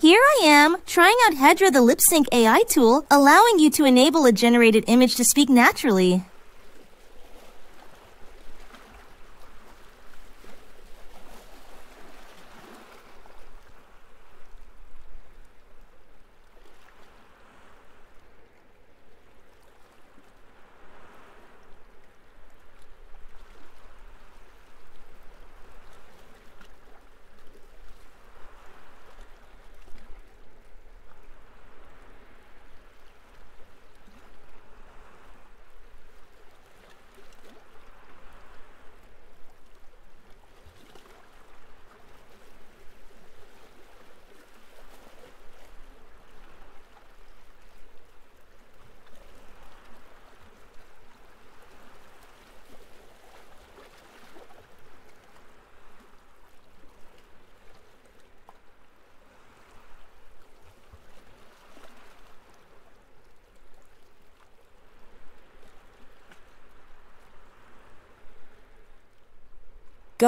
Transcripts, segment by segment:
Here I am, trying out Hedra the lip sync AI tool, allowing you to enable a generated image to speak naturally.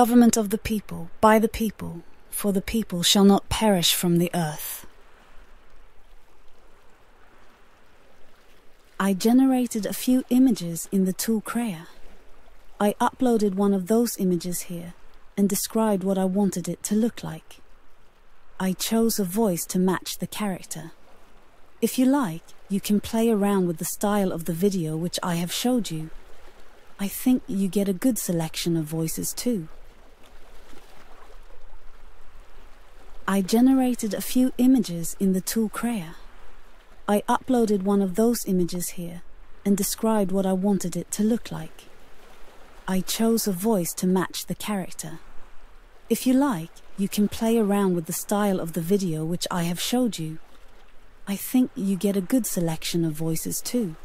Government of the people, by the people, for the people shall not perish from the earth. I generated a few images in the tool Krea. I uploaded one of those images here and described what I wanted it to look like. I chose a voice to match the character. If you like, you can play around with the style of the video which I have showed you. I think you get a good selection of voices too. I generated a few images in the tool Krea. I uploaded one of those images here and described what I wanted it to look like. I chose a voice to match the character. If you like, you can play around with the style of the video which I have showed you. I think you get a good selection of voices too.